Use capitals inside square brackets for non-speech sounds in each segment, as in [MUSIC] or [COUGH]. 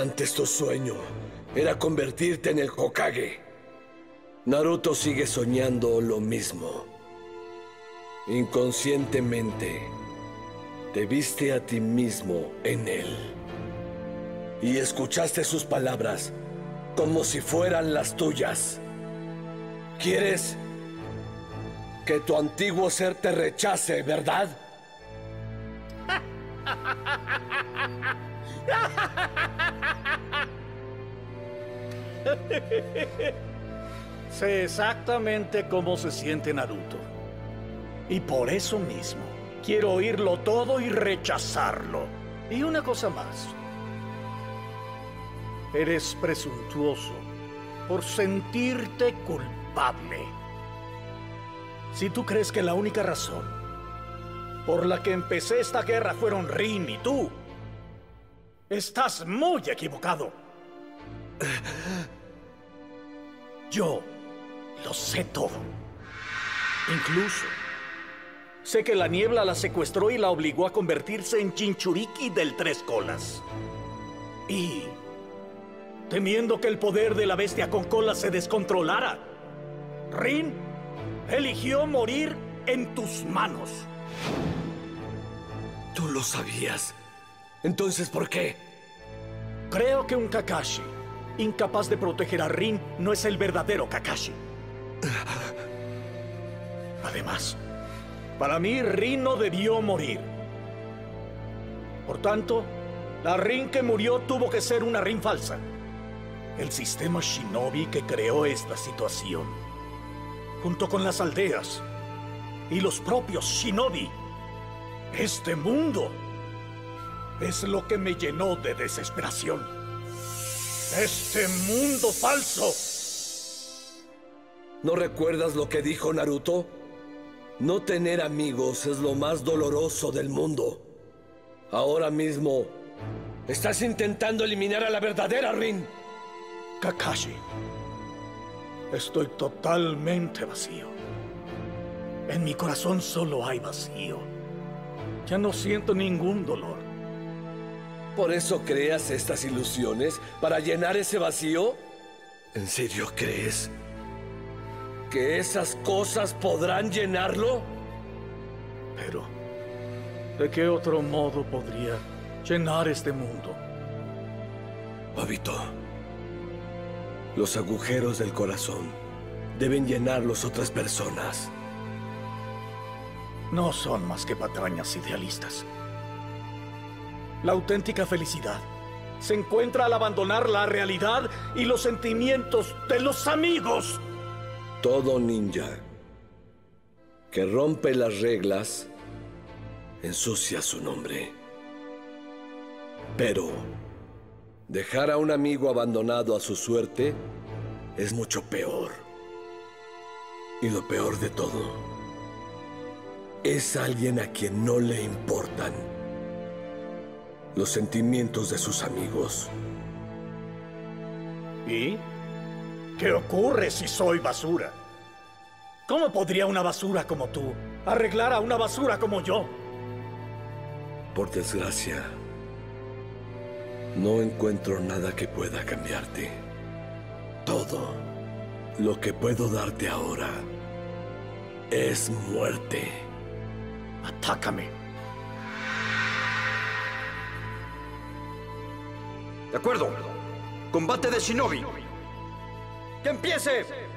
Antes tu sueño era convertirte en el Hokage. Naruto sigue soñando lo mismo. Inconscientemente, te viste a ti mismo en él. Y escuchaste sus palabras como si fueran las tuyas. ¿Quieres que tu antiguo ser te rechace, verdad? [LAUGHS] Sé exactamente cómo se siente Naruto. Y por eso mismo, quiero oírlo todo y rechazarlo. Y una cosa más. Eres presuntuoso por sentirte culpable. Si tú crees que la única razón por la que empecé esta guerra fueron Rin y tú, estás muy equivocado. Yo lo sé todo. Incluso sé que la niebla la secuestró y la obligó a convertirse en Chinchuriki del Tres Colas. Y temiendo que el poder de la bestia con colas se descontrolara, Rin eligió morir en tus manos. Tú lo sabías. Entonces, ¿por qué? Creo que un Kakashi, incapaz de proteger a Rin, no es el verdadero Kakashi. Además, para mí Rin no debió morir. Por tanto, la Rin que murió tuvo que ser una Rin falsa. El sistema Shinobi que creó esta situación, junto con las aldeas y los propios Shinobi, este mundo, es lo que me llenó de desesperación. Este mundo falso. ¿No recuerdas lo que dijo Naruto? No tener amigos es lo más doloroso del mundo. Ahora mismo, estás intentando eliminar a la verdadera Rin. Kakashi, estoy totalmente vacío. En mi corazón solo hay vacío. Ya no siento ningún dolor. ¿Por eso creas estas ilusiones? ¿Para llenar ese vacío? ¿En serio crees que esas cosas podrán llenarlo? Pero, ¿de qué otro modo podría llenar este mundo? Obito, los agujeros del corazón deben llenarlos otras personas. No son más que patrañas idealistas. La auténtica felicidad se encuentra al abandonar la realidad y los sentimientos de los amigos. Todo ninja que rompe las reglas ensucia su nombre. Pero dejar a un amigo abandonado a su suerte es mucho peor. Y lo peor de todo es alguien a quien no le importan los sentimientos de sus amigos. ¿Y? ¿Qué ocurre si soy basura? ¿Cómo podría una basura como tú arreglar a una basura como yo? Por desgracia, no encuentro nada que pueda cambiarte. Todo lo que puedo darte ahora es muerte. Atácame. De acuerdo. Combate de Shinobi. ¡Que empiece!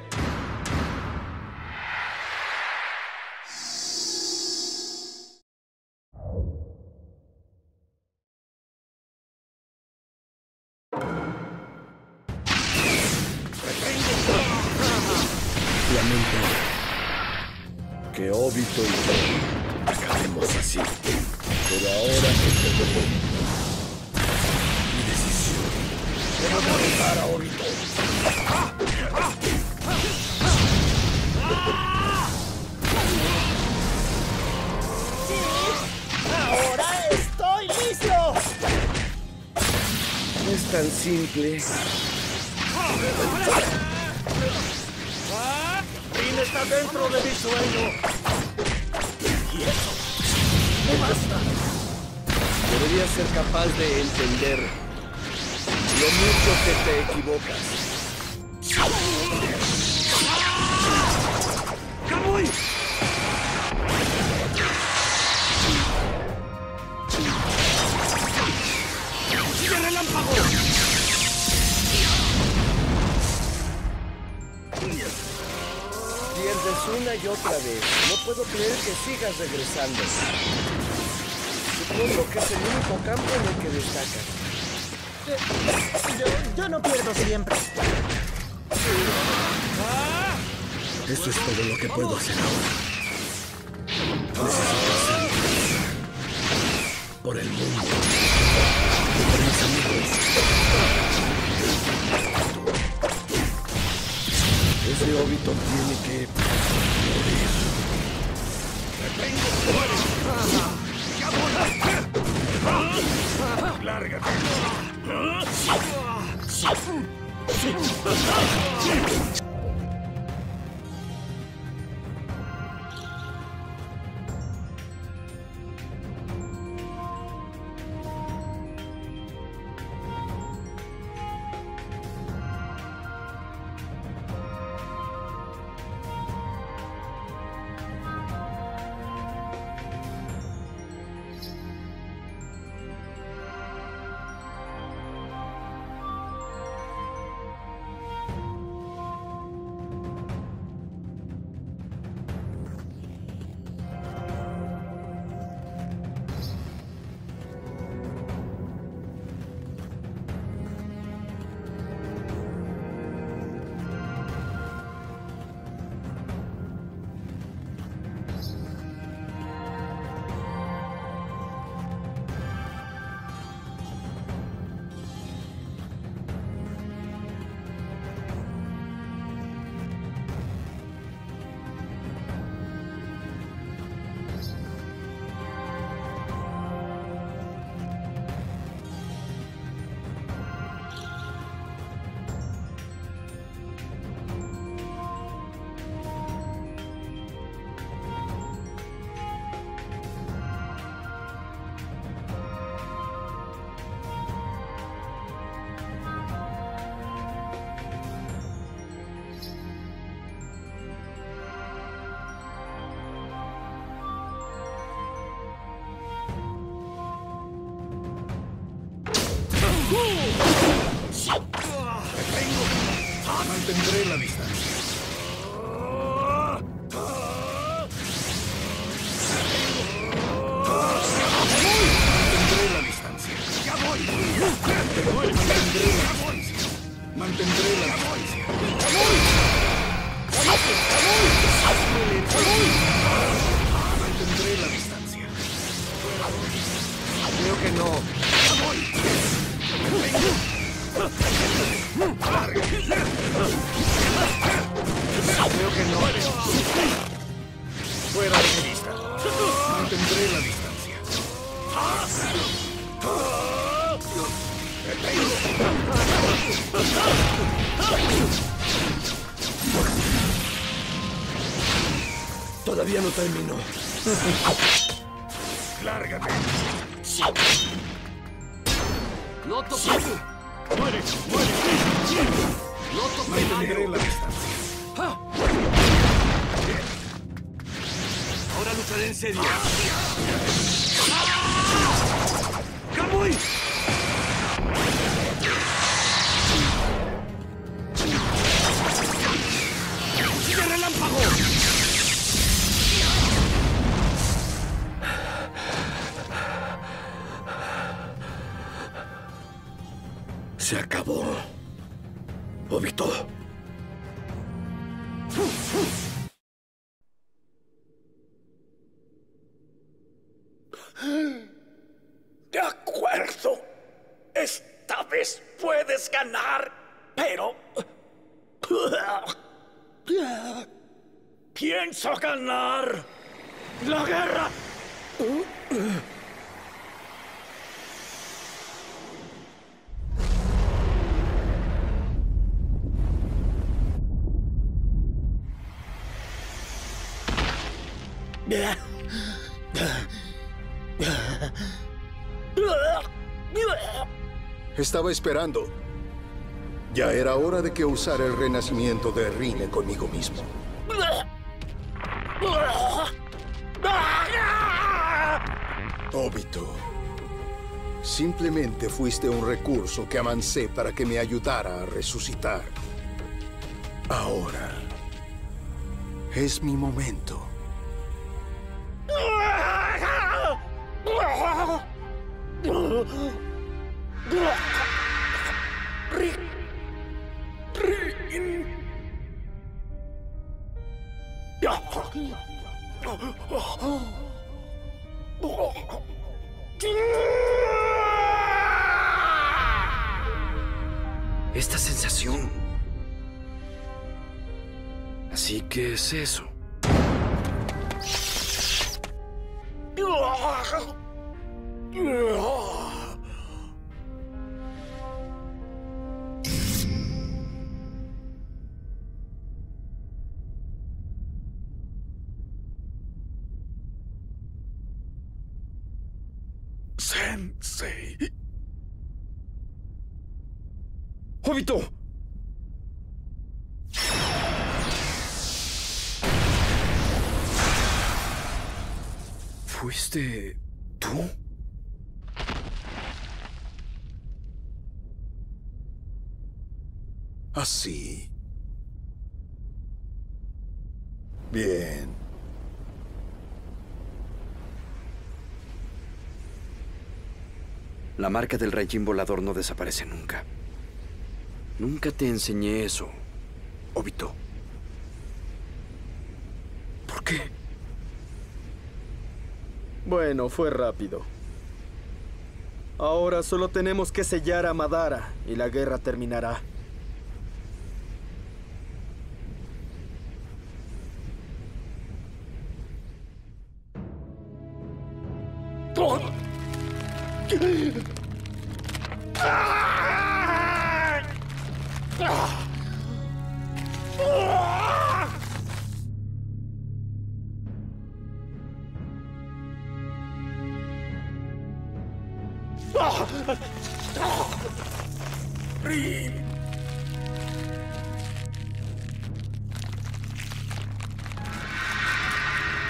Simple. está dentro de mi sueño. Y eso no basta. Deberías ser capaz de entender lo mucho que te equivocas. ¡Kamui! Pierdes una y otra vez. No puedo creer que sigas regresando. Supongo que es el único campo en el que destacas. Yo, yo no pierdo siempre. Eso es todo lo que puedo hacer ahora. Necesito hacerlo. Por el mundo. Por mis amigos. Ese óbito tiene que morir. ¡Lárgate! Mantendré la distancia. Mantendré la distancia. Mantendré la distancia. Todavía no termino. Lárgate. ¡Noto! Muere, muere. ¡Noto Mantendré la distancia. Ahora lucharé en serio. ¡Kamui! Se acabó. Obito. De acuerdo. Esta vez puedes ganar, pero... Pienso ganar la guerra. Estaba esperando. Ya era hora de que usara el renacimiento de Rine conmigo mismo. Obito. Simplemente fuiste un recurso que avancé para que me ayudara a resucitar. Ahora es mi momento. Esta sensación. Así que es eso. 先生。ホビット。ポイ捨てどう？あッシー Bien. La marca del Raijin volador no desaparece nunca. Nunca te enseñé eso, Obito. ¿Por qué? Bueno, fue rápido. Ahora solo tenemos que sellar a Madara y la guerra terminará.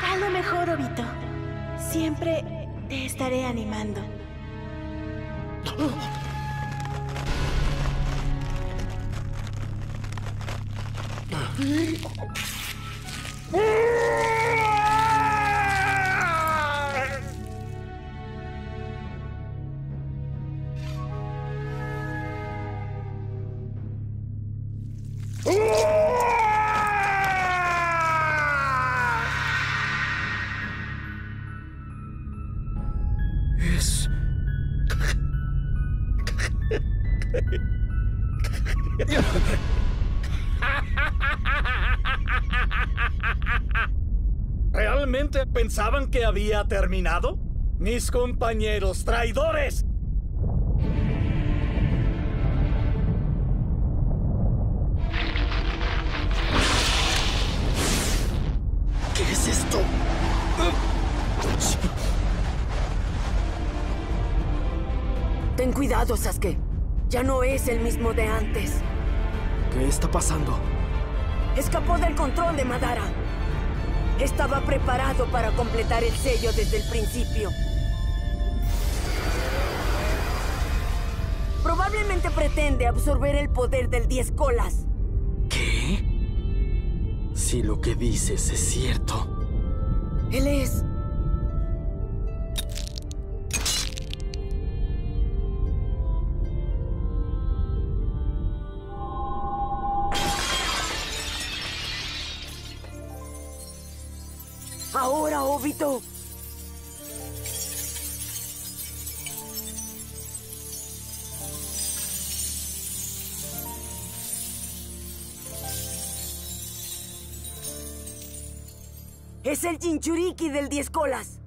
A lo mejor, Obito. Siempre te estaré animando. Es... ¿Realmente pensaban que había terminado? Mis compañeros traidores. ¿Qué es esto? Ten cuidado, Sasuke. Ya no es el mismo de antes. ¿Qué está pasando? Escapó del control de Madara. Estaba preparado para completar el sello desde el principio. Probablemente pretende absorber el poder del Diez Colas. ¿Qué? Si lo que dices es cierto. Él es... Es el Jinchuriki del Diez Colas.